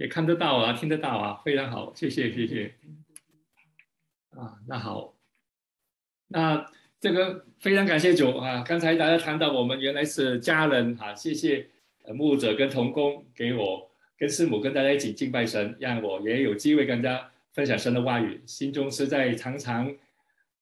也看得到啊，听得到啊，非常好，谢谢谢谢。啊，那好，那这个非常感谢主啊！刚才大家谈到我们原来是家人啊，谢谢牧者跟童工给我跟师母跟大家一起敬拜神，让我也有机会跟大家分享神的话语，心中实在常常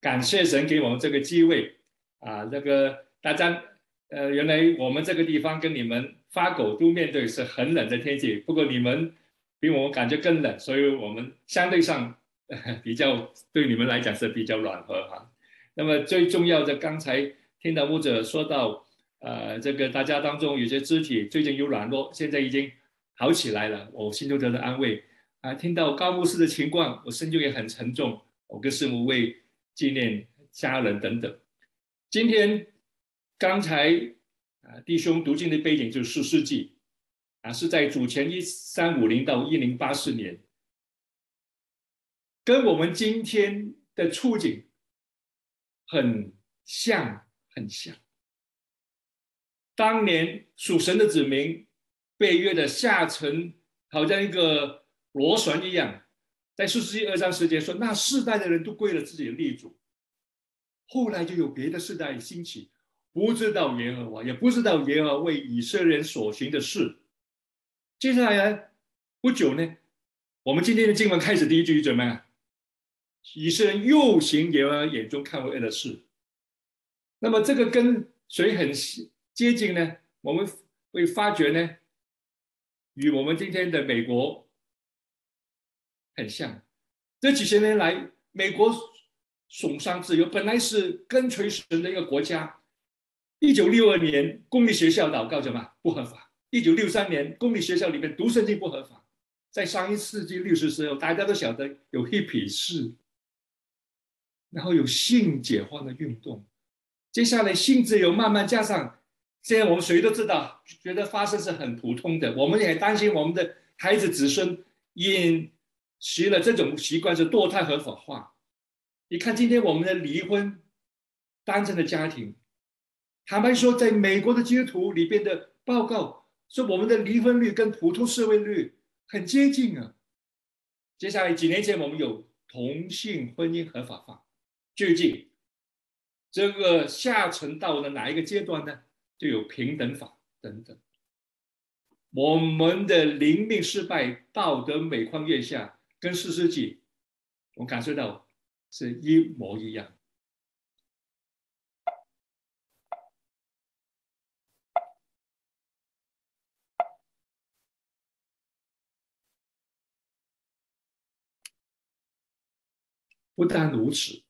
感谢神给我们这个机会啊！这个大家呃，原来我们这个地方跟你们发狗都面对是很冷的天气，不过你们比我们感觉更冷，所以我们相对上。比较对你们来讲是比较暖和哈，那么最重要的，刚才听到牧者说到，呃，这个大家当中有些肢体最近有软弱，现在已经好起来了，我心中得到安慰啊。听到高牧师的情况，我心中也很沉重，我跟师母为纪念 家人等等。今天刚才啊弟兄读经的背景就是四世纪啊，是在主前一三五零到一零八四年。跟我们今天的处境很像，很像。当年属神的子民被约的下沉，好像一个螺旋一样，在四世纪二三时间说，那世代的人都归了自己的立主。后来就有别的世代兴起，不知道耶和华，也不知道耶和华为以色列人所行的事。接下来呢，不久呢，我们今天的经文开始第一句怎么样？以色列又行耶和眼中看为恶的事，那么这个跟谁很接近呢？我们会发觉呢，与我们今天的美国很像。这几十年来，美国崇尚自由，本来是跟随神的一个国家。一九六二年，公立学校祷告什么不合法？一九六三年，公立学校里面读圣经不合法。在上一世纪六十时候，大家都晓得有黑皮士。然后有性解放的运动，接下来性自由慢慢加上，现在我们谁都知道，觉得发生是很普通的。我们也担心我们的孩子子孙因习了这种习惯是堕胎合法化。你看今天我们的离婚单身的家庭，坦白说，在美国的基督徒里边的报告说，我们的离婚率跟普通社会率很接近啊。接下来几年前我们有同性婚姻合法化。最近这个下沉到了哪一个阶段呢？就有平等法等等。我们的灵命失败，道德每况愈下，跟四世纪我感受到是一模一样。不但如此。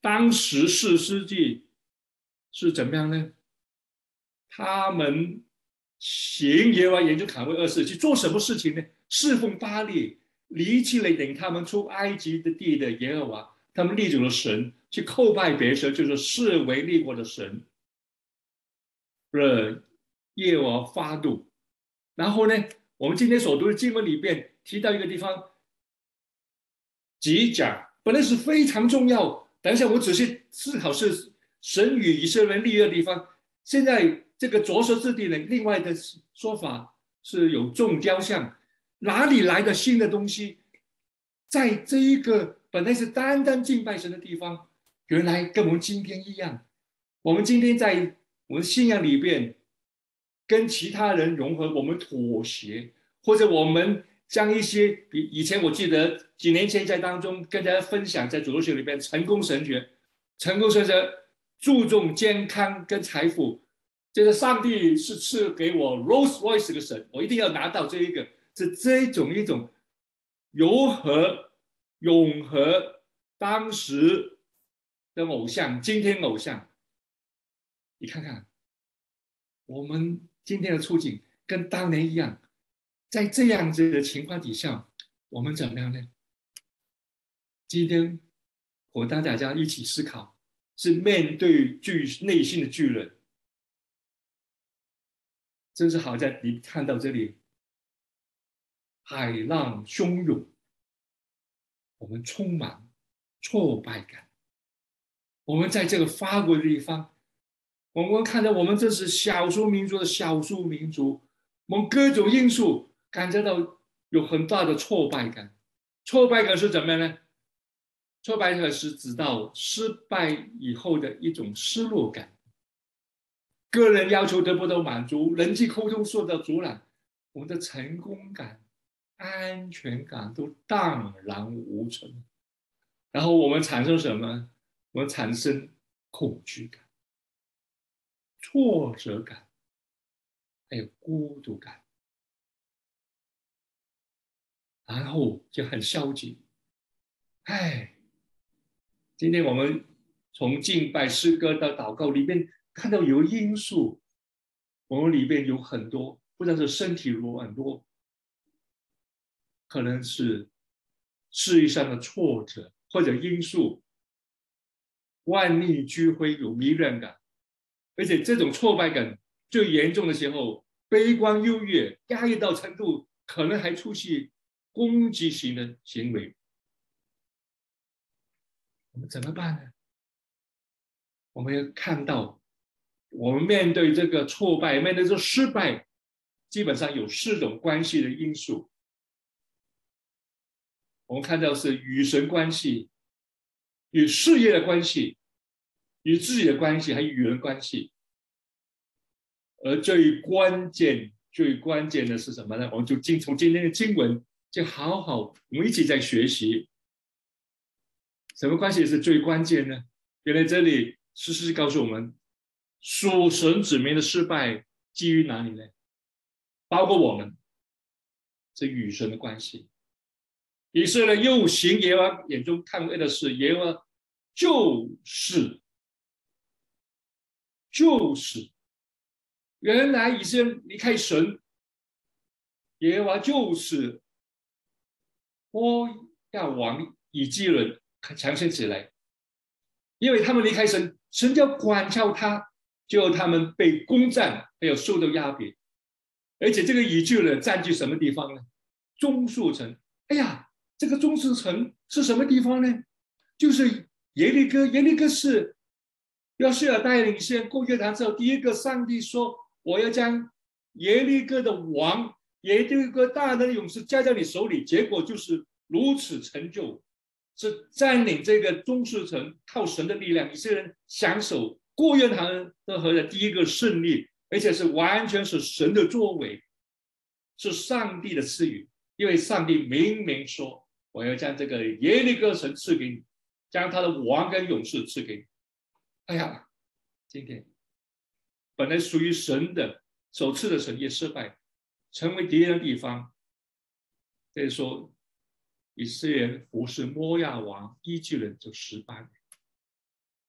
当时四世纪是怎么样呢？他们行耶和华研究卡位二世去做什么事情呢？侍奉巴利，离弃了领他们出埃及的地的耶和华，他们立主了神，去叩拜别神，就是视为立国的神。惹耶和华发怒。然后呢，我们今天所读的经文里边提到一个地方，吉甲本来是非常重要。等一下，我仔细思考是神与以色列人立约的地方。现在这个着色之地呢，另外的说法是有众雕像，哪里来的新的东西？在这一个本来是单单敬拜神的地方，原来跟我们今天一样。我们今天在我们信仰里边跟其他人融合，我们妥协，或者我们。像一些比以前，我记得几年前在当中跟大家分享，在主流学里边成功神学，成功神学注重健康跟财富，就是上帝是赐给我 Rose Voice 的神，我一定要拿到这一个，是这种一种融合、永和当时的偶像，今天偶像，你看看我们今天的处境跟当年一样。在这样子的情况底下，我们怎么样呢？今天我带大家一起思考，是面对巨内心的巨人，真是好在你看到这里，海浪汹涌，我们充满挫败感。我们在这个法国的地方，我们看到我们这是少数民族的少数民族，我们各种因素。感觉到有很大的挫败感。挫败感是怎么样呢？挫败感是指到失败以后的一种失落感，个人要求得不到满足，人际沟通受到阻拦，我们的成功感、安全感都荡然无存。然后我们产生什么？我们产生恐惧感、挫折感，还有孤独感，然后就很消极。哎，今天我们从敬拜诗歌到祷告里面看到有因素，我们里面有很多，不知道是身体有很多，可能是事业上的挫折或者因素。万念俱灰，有迷恋感，而且这种挫败感最严重的时候，悲观优越，压抑到程度，可能还出现攻击型的行为。我们怎么办呢？我们要看到，我们面对这个挫败，面对这失败，基本上有四种关系的因素。我们看到是与神关系，与事业的关系。与自己的关系，还有与人关系，而最关键、最关键的是什么呢？我们就今从今天的经文，就好好我们一起在学习，什么关系是最关键呢？原来这里诗诗告诉我们，属神子民的失败基于哪里呢？包括我们这与神的关系。以色列又行耶和眼中看为的事，耶和就是。就是原来以色列离开神，耶和就是波亚王以基人强盛起来，因为他们离开神，神就管教他，就他们被攻占，还有受到压迫，而且这个以基人占据什么地方呢？中树城。哎呀，这个中树城是什么地方呢？就是耶利哥，耶利哥是。要是要带领先过约旦之后，第一个，上帝说：“我要将耶利哥的王、耶利哥大能的勇士加在你手里。”结果就是如此成就，是占领这个中世城，靠神的力量，以色列人享受过约旦河的第一个胜利，而且是完全是神的作为，是上帝的赐予。因为上帝明明说：“我要将这个耶利哥城赐给你，将他的王跟勇士赐给你。”哎呀，今天本来属于神的首次的神也失败，成为敌人的地方。所以说，以色列人服侍摩亚王伊基人就失败。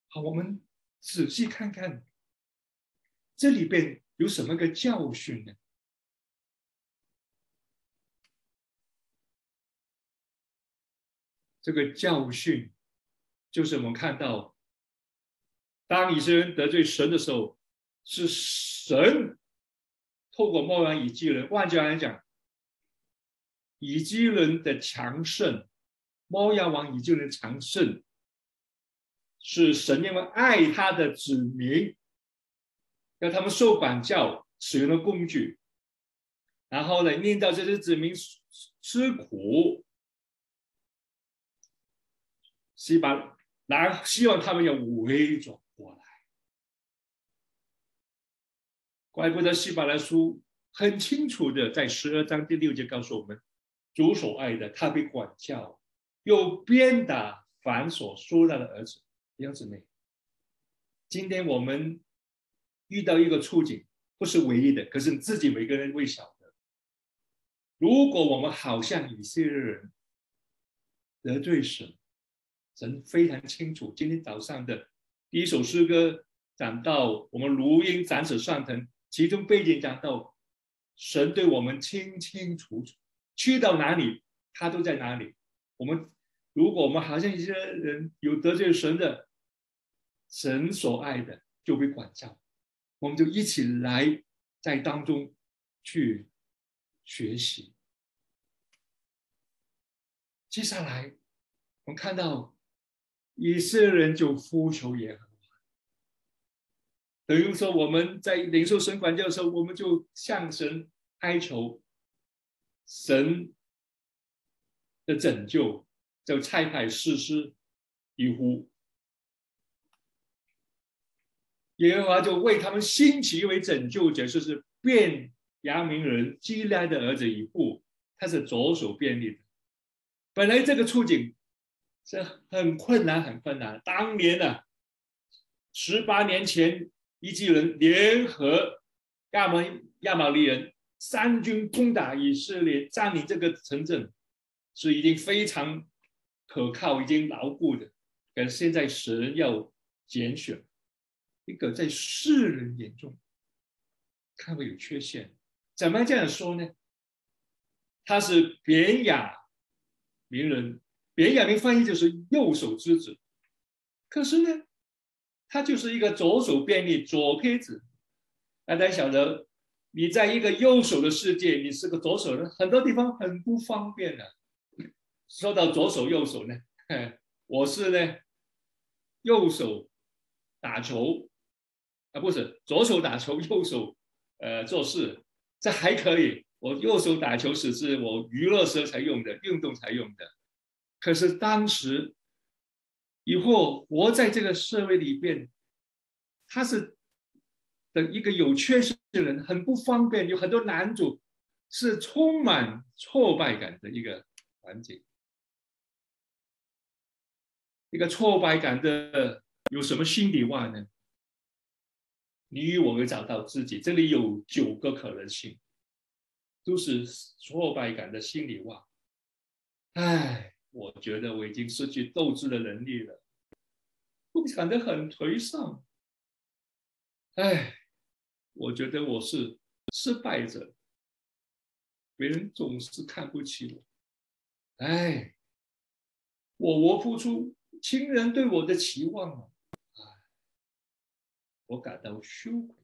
好，我们仔细看看这里边有什么个教训呢？这个教训就是我们看到。当以色列人得罪神的时候，是神透过猫王以基人，换句话来讲，以基人的强盛，摩亚王以基人强盛，是神因为爱他的子民，要他们受管教，使用的工具，然后呢，令到这些子民吃苦，希把来希望他们要伪装。怪不得希伯来书很清楚的在十二章第六节告诉我们：主所爱的，他被管教，又鞭打凡所说他的儿子。弟兄姊妹，今天我们遇到一个处境，不是唯一的，可是你自己每个人会晓得。如果我们好像以色列人得罪神，神非常清楚。今天早上的第一首诗歌讲到，我们如鹰展翅上腾。其中背景讲到，神对我们清清楚楚，去到哪里，他都在哪里。我们如果我们好像一些人有得罪神的，神所爱的就被管教，我们就一起来在当中去学习。接下来，我们看到以色列人就呼求耶和等于说，我们在领受神管教的时候，我们就向神哀求，神的拯救，就差派士师以呼，耶和华就为他们兴起一位拯救者，就是便雅明人基拉的儿子以户，他是左手便利的。本来这个处境是很困难，很困难。当年呢，十八年前，一基人联合亚门亚玛利人三军攻打以色列，占领这个城镇。是已经非常可靠、已经牢固的，可是现在神要拣选一个在世人眼中看为有缺陷，怎么这样说呢？他是扁雅名人，扁雅名翻译就是右手之子，可是呢，他就是一个左手便利、左撇子。大家晓得，你在一个右手的世界，你是个左手人，很多地方很不方便的。说到左手右手呢，我是呢右手打球啊，不是左手打球，右手呃做事，这还可以。我右手打球只是我娱乐时候才用的，运动才用的。可是当时以后活在这个社会里边，他是的一个有缺陷的人，很不方便，有很多男主是充满挫败感的一个环境。一个挫败感的有什么心理话呢？你与我会找到自己，这里有九个可能性，都是挫败感的心理话。唉，我觉得我已经失去斗志的能力了，我感得很颓丧。唉，我觉得我是失败者，别人总是看不起我。唉，我我付出。亲人对我的期望啊，我感到羞愧。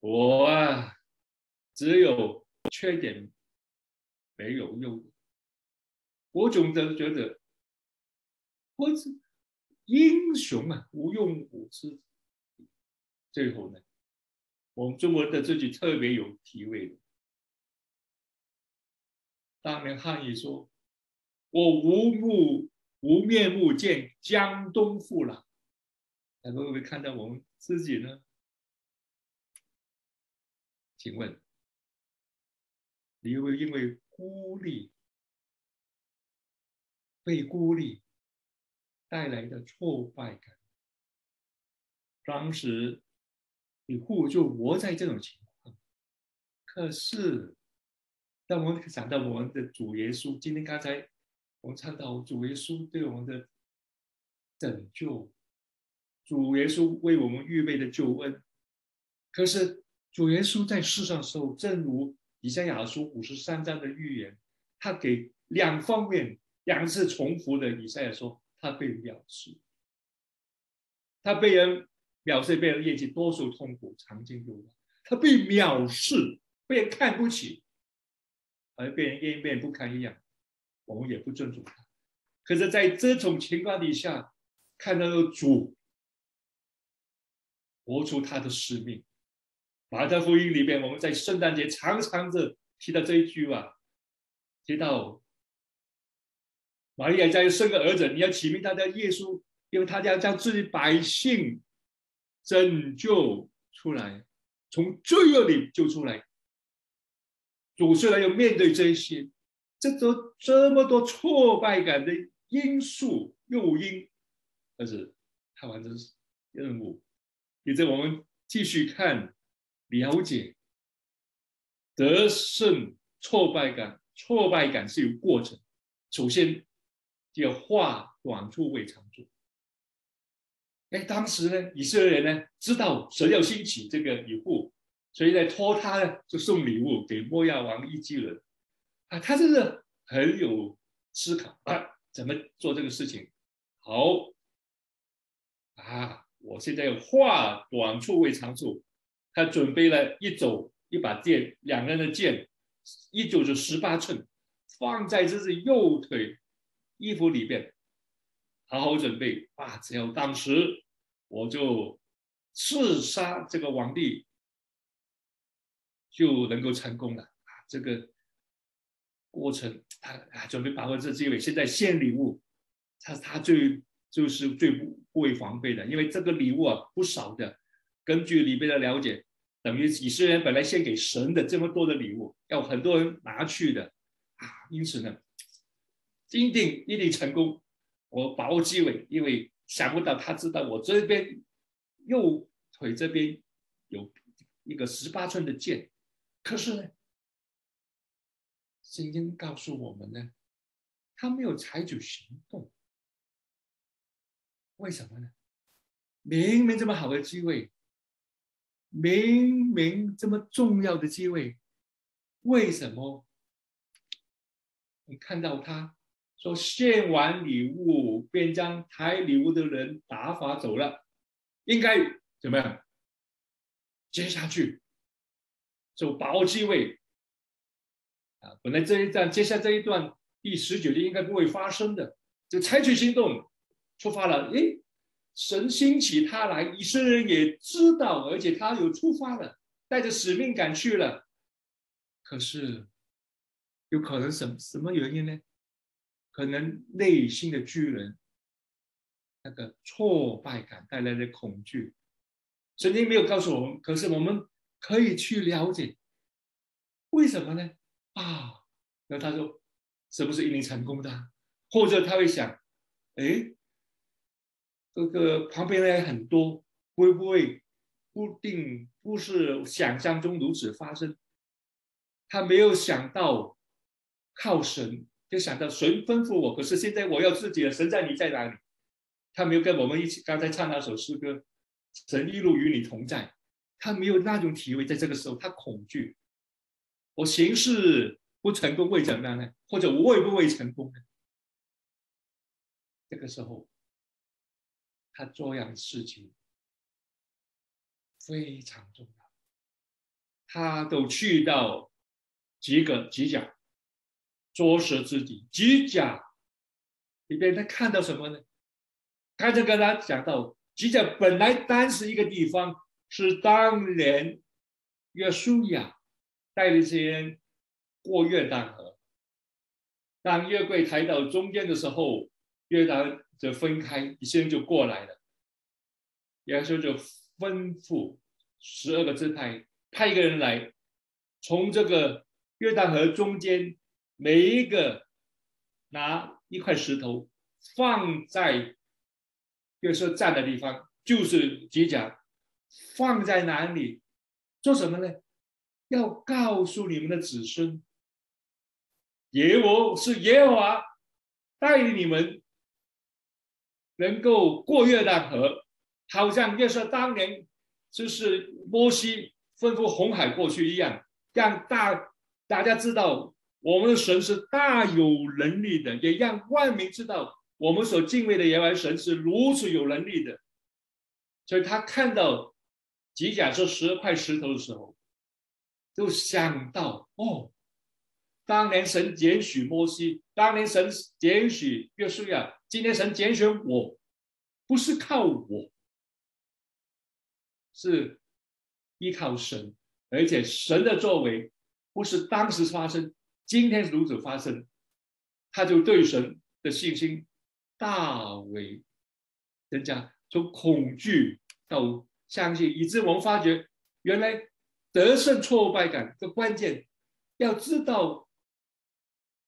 我啊，只有缺点，没有优点。我总的觉得，我是英雄啊，无用武之。最后呢，我们中国的自己特别有体味的，当年汉语说：“我无目。”无面目见江东父老，会不会看到我们自己呢？请问，你会不会因为孤立、被孤立带来的挫败感？当时你户就活在这种情况，可是当我们想到我们的主耶稣，今天刚才。我们看到主耶稣对我们的拯救，主耶稣为我们预备的救恩。可是主耶稣在世上的时候，正如以赛亚书五十三章的预言，他给两方面两次重复的以赛亚说，他被藐视，他被人藐视，被人厌弃，多数痛苦，常经忧患。他被藐视，被人看不起，而被人厌变不堪一样。我们也不尊重他，可是，在这种情况底下，看到主活出他的使命。马太福音里边，我们在圣诞节常常的提到这一句话，提到玛利亚家要生个儿子，你要起名他叫耶稣，因为他要将自己百姓拯救出来，从罪恶里救出来。主虽然要面对这些。这都这么多挫败感的因素诱因，但是他完成任务。也在我们继续看了解得胜挫败感，挫败感是有过程。首先要化短处为长处。哎，当时呢，以色列人呢知道神要兴起这个以户，所以在托他呢就送礼物给摩亚王一基人。啊，他这是很有思考啊，怎么做这个事情？好啊，我现在要化短处为长处。他准备了一肘一把剑，两个人的剑，一肘是十八寸，放在这是右腿衣服里边，好好准备啊！只要当时我就刺杀这个皇帝，就能够成功了啊！这个。过程，他啊准备把握这机会，现在献礼物，他他最就是最不不为防备的，因为这个礼物啊不少的。根据里边的了解，等于以色列人本来献给神的这么多的礼物，要很多人拿去的啊，因此呢，一定一定成功。我把握机会，因为想不到他知道我这边右腿这边有一个十八寸的剑，可是呢，圣经告诉我们呢，他没有采取行动，为什么呢？明明这么好的机会，明明这么重要的机会，为什么你看到他？说献完礼物便将抬礼物的人打发走了，应该怎么样？接下去就把握机会啊！本来这一段接下这一段第十九节应该不会发生的，就采取行动出发了。诶，神兴起他来，以色列人也知道，而且他有出发了，带着使命感去了。可是有可能什什么原因呢？可能内心的巨人，那个挫败感带来的恐惧，曾经没有告诉我们，可是我们可以去了解，为什么呢？啊，那他说，是不是一定成功的？或者他会想，哎，这个旁边的人很多，会不会不定不是想象中如此发生？他没有想到靠神。就想到神吩咐我，可是现在我要自己的神在你在哪里？他没有跟我们一起刚才唱那首诗歌，神一路与你同在。他没有那种体会，在这个时候他恐惧，我行事不成功会怎么样呢？或者我会不会成功呢？这个时候，他做样的事情非常重要。他都去到几个几角。作实自己，机甲里边他看到什么呢？他就跟他讲到，机甲本来单是一个地方，是当年约书亚带领这些人过约旦河，当约柜抬到中间的时候，约旦就分开，一些人就过来了。耶稣就吩咐十二个支派派一个人来，从这个约旦河中间。每一个拿一块石头放在，就说站的地方，就是机甲，放在哪里？做什么呢？要告诉你们的子孙，耶和是耶和华带领你们能够过约旦河，好像约瑟当年就是摩西吩咐红海过去一样，让大大家知道。我们的神是大有能力的，也让万民知道我们所敬畏的耶和华神是如此有能力的。所以他看到吉甲这十二块石头的时候，就想到哦，当年神拣选摩西，当年神拣选约书亚，今天神拣选我，不是靠我，是依靠神，而且神的作为不是当时发生。今天如此发生，他就对神的信心大为增加，从恐惧到相信，以致我们发觉，原来得胜挫败感的关键，要知道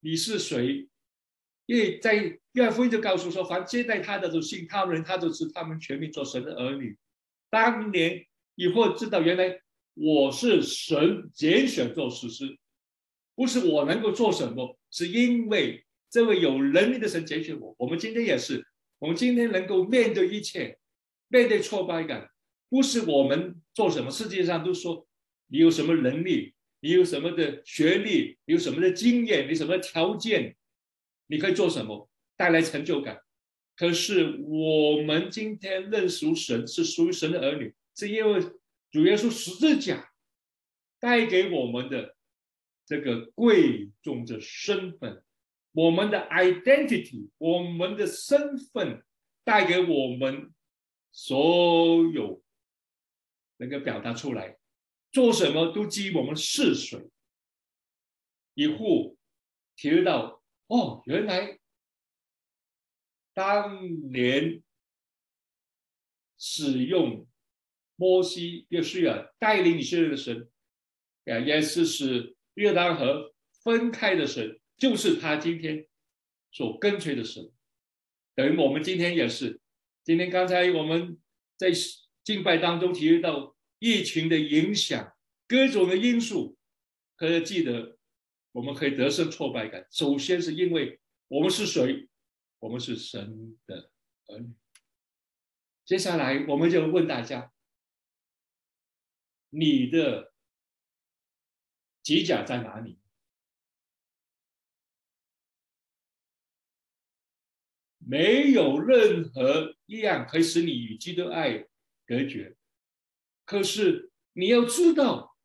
你是谁。因为在约翰福音就告诉说，凡接待他的都信他们人，他都是他们全民做神的儿女。当年以后知道，原来我是神拣选做实施。不是我能够做什么，是因为这位有能力的神拣选我。我们今天也是，我们今天能够面对一切，面对挫败感，不是我们做什么。世界上都说你有什么能力，你有什么的学历，有什么的经验，你什么条件，你可以做什么，带来成就感。可是我们今天认识神，是属于神的儿女，是因为主耶稣十字架带给我们的。这个贵重的身份，我们的 identity，我们的身份带给我们所有能够表达出来，做什么都基于我们是谁。以后体会到哦，原来当年使用摩西、约书亚带领以色列的神，啊，也是是约旦河分开的神，就是他今天所跟随的神。等于我们今天也是，今天刚才我们在敬拜当中体会到疫情的影响，各种的因素，可以记得，我们可以得胜挫败感。首先是因为我们是谁？我们是神的儿女。接下来我们就问大家：你的机甲在哪里？没有任何一样可以使你与基督爱隔绝。可是你要知道，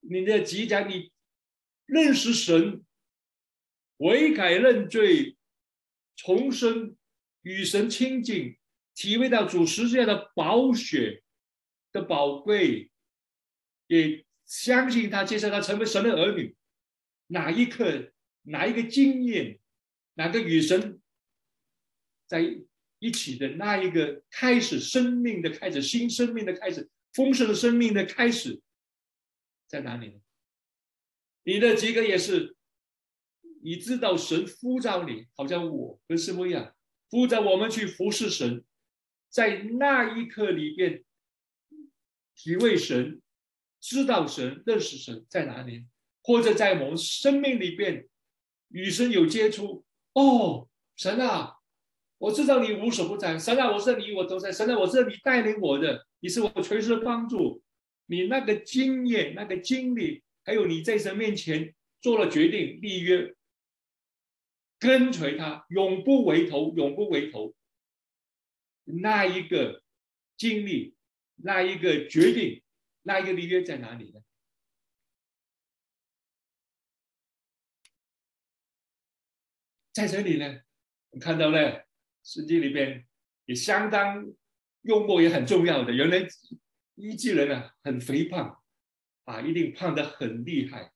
你的即将你认识神、悔改认罪、重生、与神亲近、体会到主十字架的宝血的宝贵，也相信他，接受他成为神的儿女。哪一刻，哪一个经验，哪个与神？在一起的那一个开始，生命的开始，新生命的开始，丰盛的生命的开始，在哪里呢？你的几个也是，你知道神呼召你，好像我跟师傅一样，呼召我们去服侍神，在那一刻里边，体会神，知道神，认识神在哪里，或者在我们生命里边与神有接触，哦，神啊！我知道你无所不在，神啊，我知道你我都在，神啊，我知道你带领我的，你是我随时的帮助。你那个经验、那个经历，还有你在神面前做了决定、立约，跟随他，永不回头，永不回头。那一个经历，那一个决定，那一个立约在哪里呢？在这里呢，我看到了。圣经里边也相当幽默，也很重要的。原来一巨人啊，很肥胖啊，一定胖的很厉害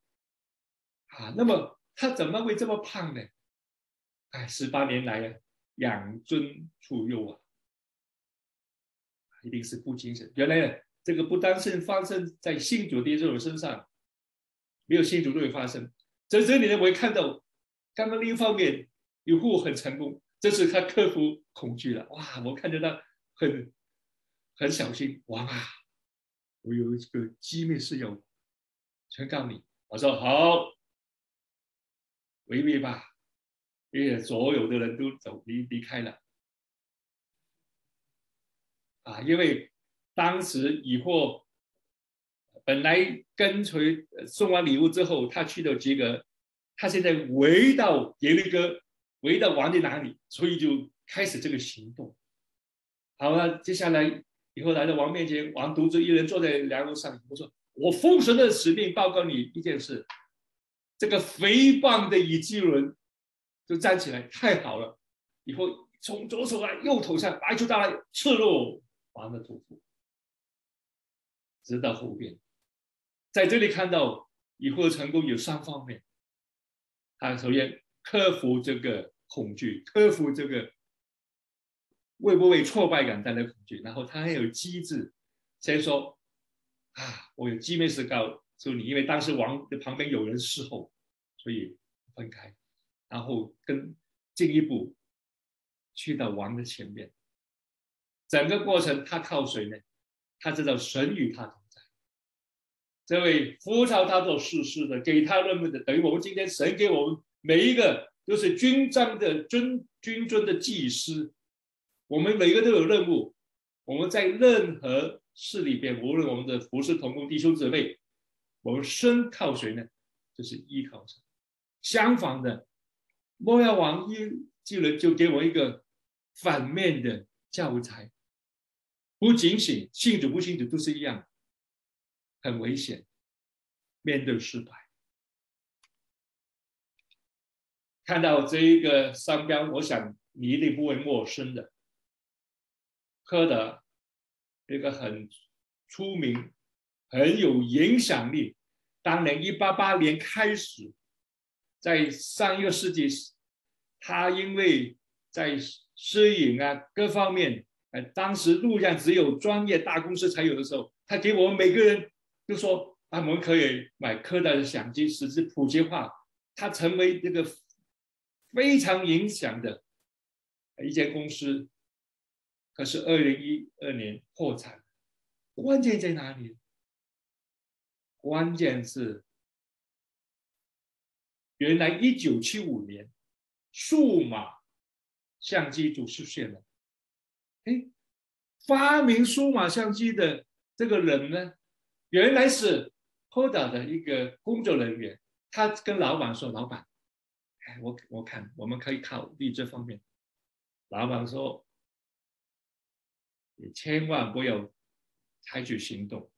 啊。那么他怎么会这么胖呢？哎，十八年来啊，养尊处优啊，一定是不精神。原来这个不单是发生在信主的这种身上，没有信主都会发生。在这里呢，我也看到，刚刚另一方面有户很成功。这是他克服恐惧了，哇！我看着他很很小心，哇，我有一个机密事要全告你。我说好，回避吧，因为所有的人都走离离开了啊，因为当时以后本来跟随送完礼物之后，他去了几个，他现在回到耶利哥。围到王的哪里，所以就开始这个行动。好了，接下来以后来到王面前，王独自一人坐在梁楼上。我说：“我封神的使命报告你一件事，这个肥胖的以基伦就站起来，太好了！以后从左手来右头上拔出刀来，刺入王的头部，直到后边。在这里看到以后的成功有三方面。他首先克服这个。恐惧，克服这个会不会挫败感带来恐惧？然后他还有机智，先说啊，我有机密是告诉你，因为当时王的旁边有人侍候，所以分开，然后跟进一步去到王的前面。整个过程他靠谁呢？他知道神与他同在，这位扶朝他做事事的，给他任务的，等于我们今天神给我们每一个。都是军章的尊军尊的祭司，我们每个都有任务。我们在任何事里边，无论我们的服侍同工弟兄姊妹，我们身靠谁呢？就是依靠神。相反的，莫要王一进来就给我一个反面的教材，不警醒，信主不信主都是一样，很危险，面对失败。看到这一个商标，我想你一定不会陌生的。科德，一个很出名、很有影响力。当年一八八年开始，在上一个世纪，他因为在摄影啊各方面，呃，当时录像只有专业大公司才有的时候，他给我们每个人就说啊，我们可以买柯达的相机，使之普及化，它成为这个非常影响的一间公司。可是二零一二年破产，关键在哪里？关键是原来一九七五年数码相机就出现了。哎，发明数码相机的这个人呢，原来是 Koda 的一个工作人员。他跟老板说：“老板，哎，我我看我们可以考虑这方面。”老板说。你千万不要采取行动，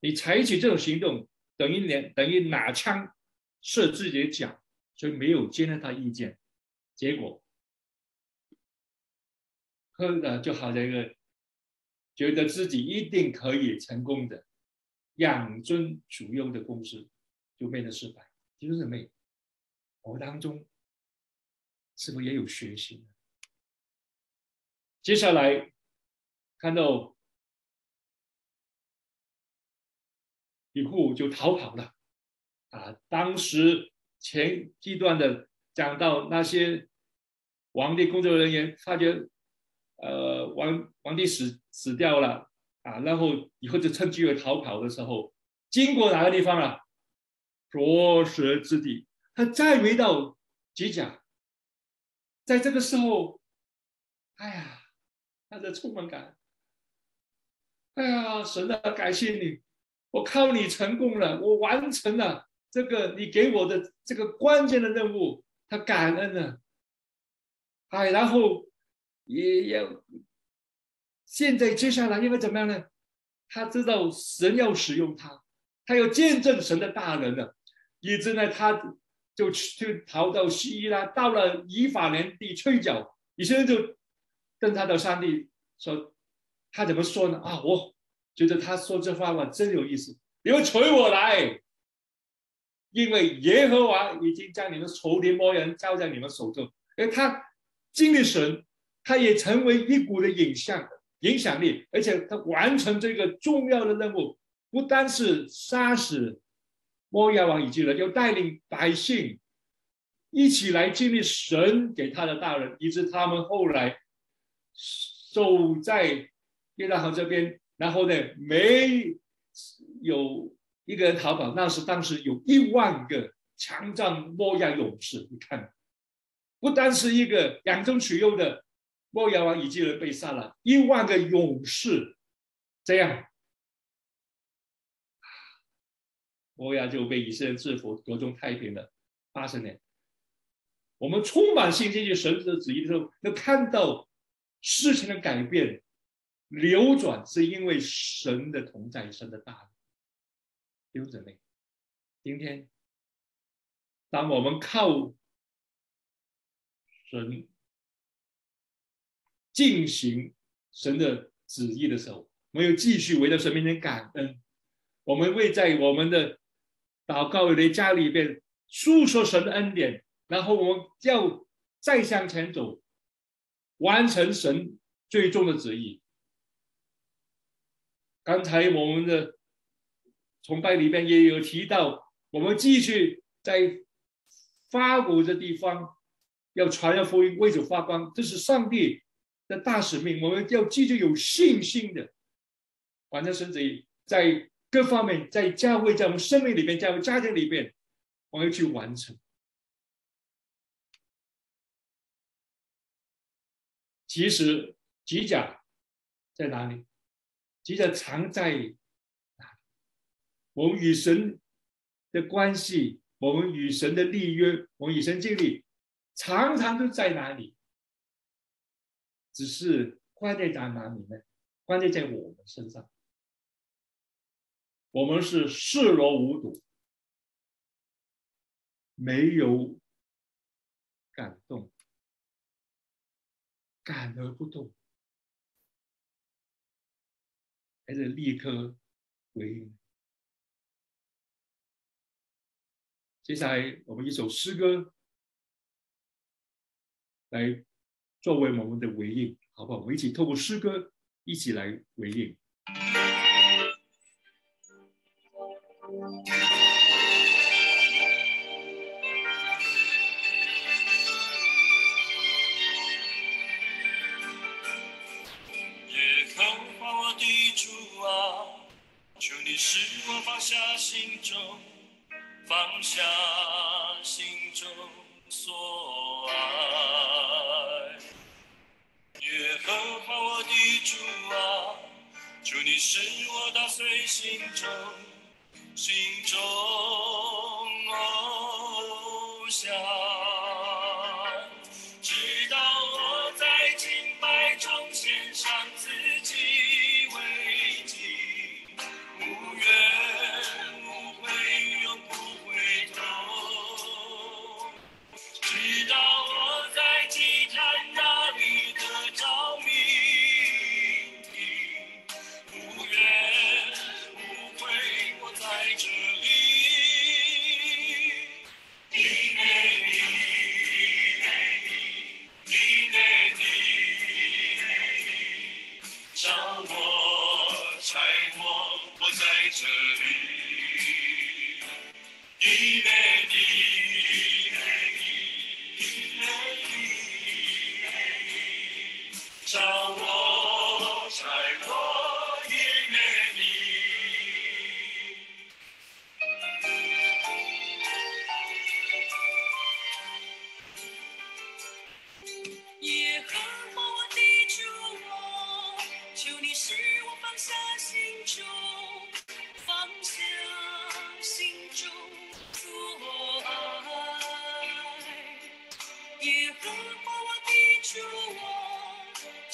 你采取这种行动，等于连等于拿枪射自己的脚，所以没有接纳他意见，结果，喝的就好像一个觉得自己一定可以成功的养尊处优的公司，就变得失败。就是没，我当中是不是也有学习呢？接下来。看到以后就逃跑了，啊！当时前阶段的讲到那些皇帝工作人员发觉，呃，皇皇帝死死掉了啊，然后以后就趁机会逃跑的时候，经过哪个地方啊？着蛇之地，他再没到吉甲，在这个时候，哎呀，他的充满感。哎呀，神啊，感谢你！我靠你成功了，我完成了这个你给我的这个关键的任务，他感恩了。哎，然后也要现在接下来因为怎么样呢？他知道神要使用他，他要见证神的大能了，以致呢，他就去逃到西伊拉，到了以法莲地吹角，以色列就跟他的上帝说。他怎么说呢？啊，我觉得他说这话，真有意思。你们随我来，因为耶和华已经将你们仇敌魔人交在你们手中。因为他经历神，他也成为一股的影像影响力，而且他完成这个重要的任务，不单是杀死摩亚王以及人，要带领百姓一起来经历神给他的大人，以致他们后来守在。约旦河这边，然后呢，没有一个人逃跑。那是当时有一万个强壮摩亚勇士。你看，不单是一个养尊处优的摩亚王以及人被杀了，一万个勇士，这样，摩亚就被以色列制服，国中太平了八十年。我们充满信心去神的旨意的时候，能看到事情的改变。流转是因为神的同在，神的大能。弟兄妹，今天当我们靠神进行神的旨意的时候，我们又继续围着神面前感恩。我们会在我们的祷告的家里边诉说神的恩典，然后我们要再向前走，完成神最终的旨意。刚才我们的崇拜里面也有提到，我们继续在发国的地方要传扬福音，为主发光，这是上帝的大使命。我们要继续有信心的，完成神旨意，在各方面，在教会，在我们生命里面，在我们家庭里面，我们要去完成。其实机甲在哪里？其实藏在哪里？我们与神的关系，我们与神的立约，我们与神经历，常常都在哪里？只是关键在哪里呢关键在我们身上。我们是视若无睹没有感动感而不动。还是立刻回应。接下来我们一首诗歌来作为我们的回应，好不好？我们一起透过诗歌一起来回应。夜空的主啊，求你使我放下心中，放下心中所爱。都把我的主啊主你是我打碎心中心中偶像。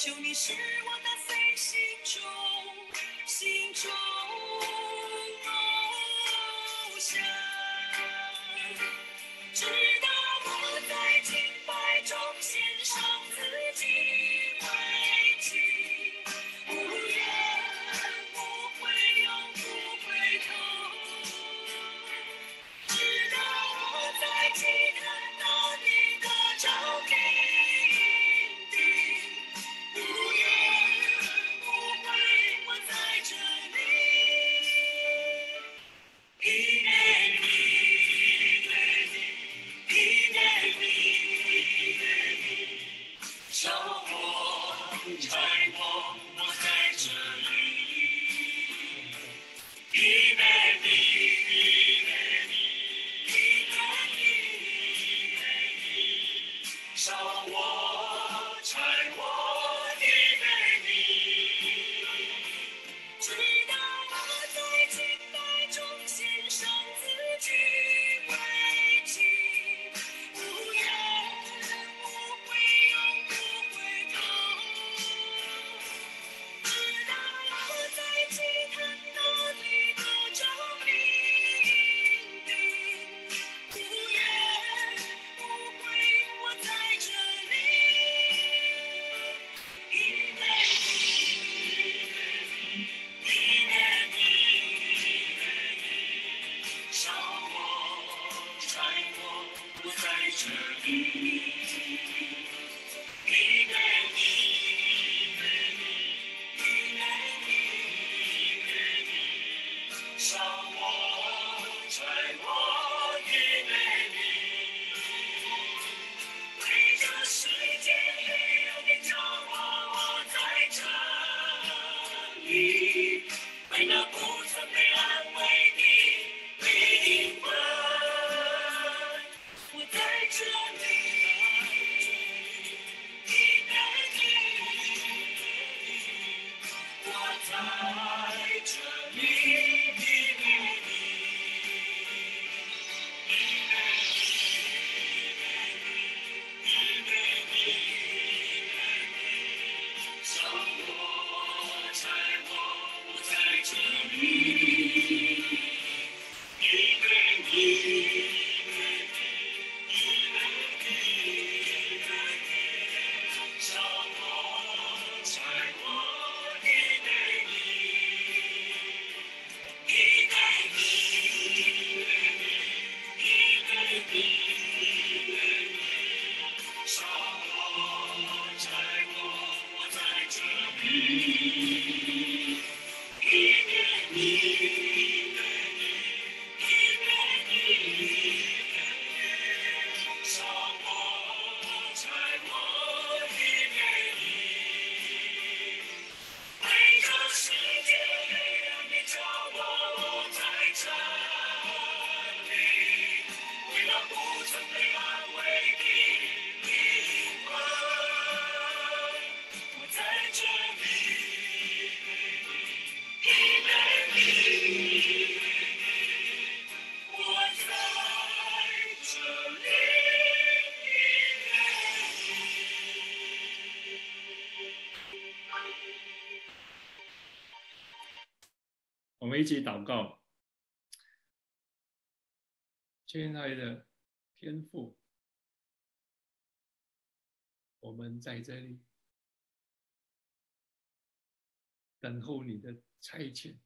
求你是我。I to me. 一起祷告，亲爱的天父，我们在这里等候你的差遣。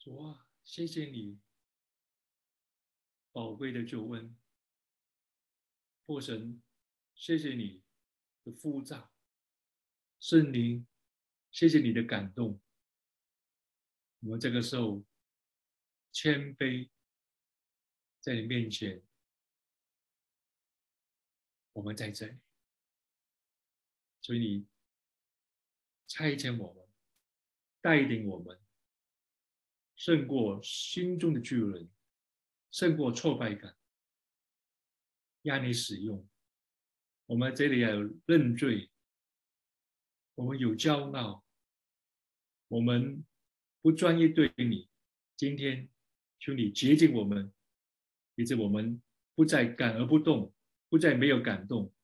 主啊，谢谢你宝贵的救恩，父神，谢谢你的呼召，圣灵，谢谢你的感动。我们这个时候谦卑在你面前，我们在这里，所以你差遣我们，带领我们，胜过心中的巨人，胜过挫败感，让你使用。我们这里要有认罪，我们有骄傲，我们不专一对于你。今天求你洁净我们，以致我们不再感而不动，不再没有感动，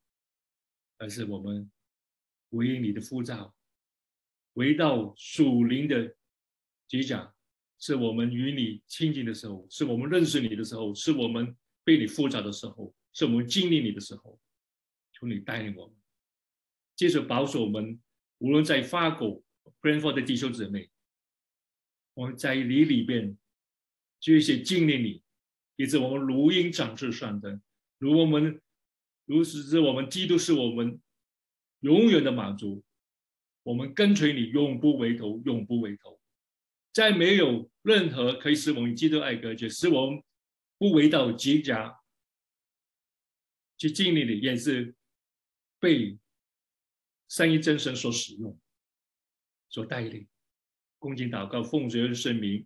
而是我们回应你的呼召，回到属灵的结讲，是我们与你亲近的时候，是我们认识你的时候，是我们被你呼召的时候，是我们经历你的时候。求你带领我们，接着保守我们，无论在法国、Brentford 的弟兄姊妹，我们在你里边，就一些经历你，以致我们如鹰展翅上腾，如我们如此之我们基督是我们永远的满足，我们跟随你，永不回头，永不回头，再没有任何可以使我们基督爱隔绝，使我们不回到结痂去经历的，也是被三一真神所使用、所带领。恭敬祷告，奉主圣名，